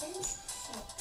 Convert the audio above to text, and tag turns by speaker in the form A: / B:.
A: Temos.